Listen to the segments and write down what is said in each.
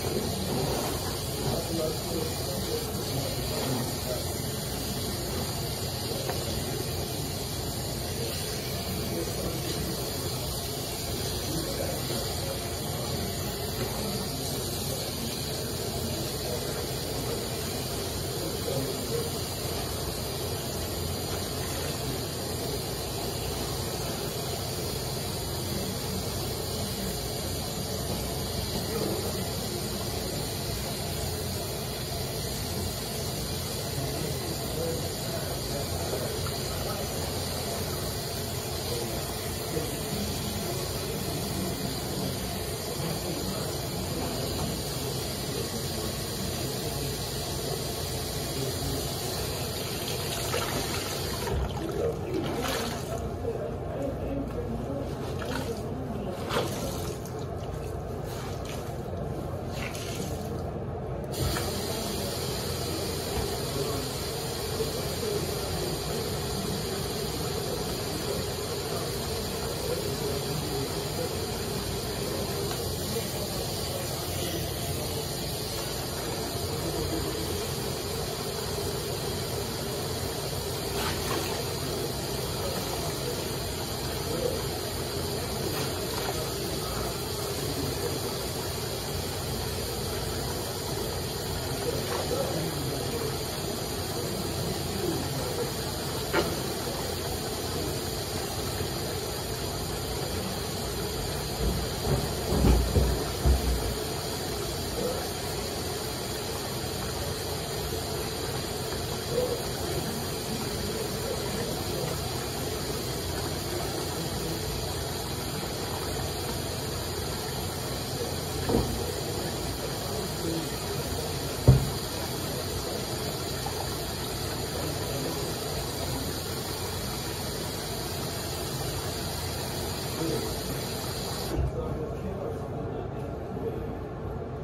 Thank you.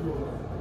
Lord.